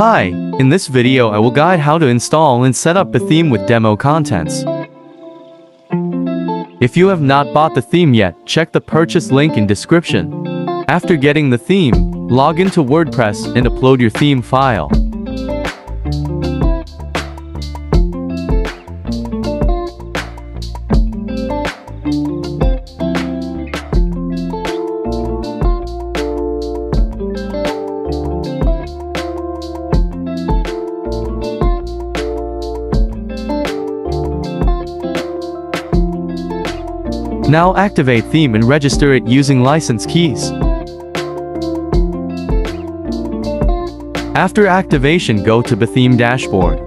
Hi, in this video I will guide how to install and set up a theme with demo contents. If you have not bought the theme yet, check the purchase link in description. After getting the theme, log into WordPress and upload your theme file. Now activate theme and register it using license keys. After activation go to the theme dashboard.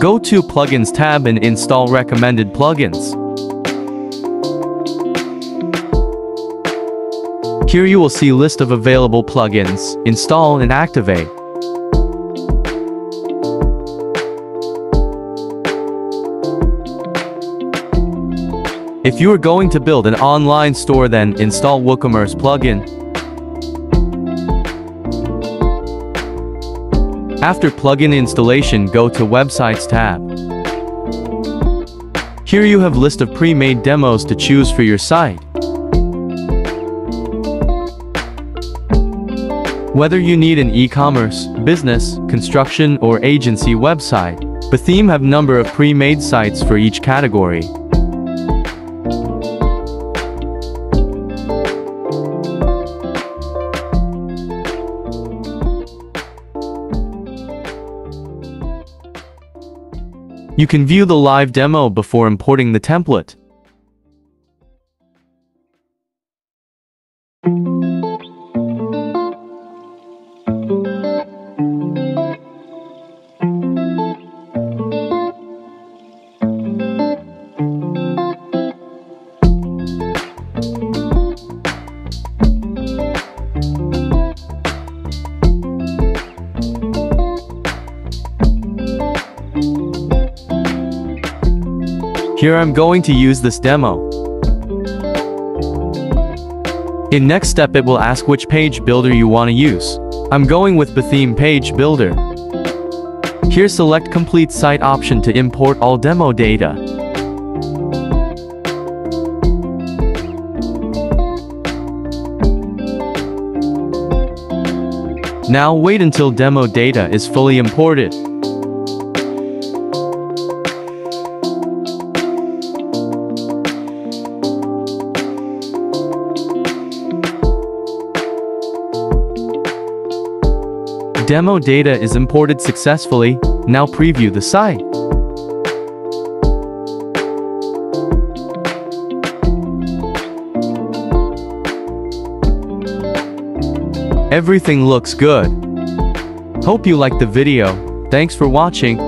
Go to Plugins tab and install recommended plugins. Here you will see list of available plugins, install and activate. If you are going to build an online store then install WooCommerce plugin. After plugin installation go to Websites tab. Here you have list of pre-made demos to choose for your site. Whether you need an e-commerce, business, construction or agency website, Betheme have number of pre-made sites for each category. You can view the live demo before importing the template. Here I'm going to use this demo. In next step it will ask which page builder you want to use. I'm going with Betheme Page Builder. Here select Complete Site option to import all demo data. Now wait until demo data is fully imported. Demo data is imported successfully, now preview the site. Everything looks good. Hope you liked the video, thanks for watching,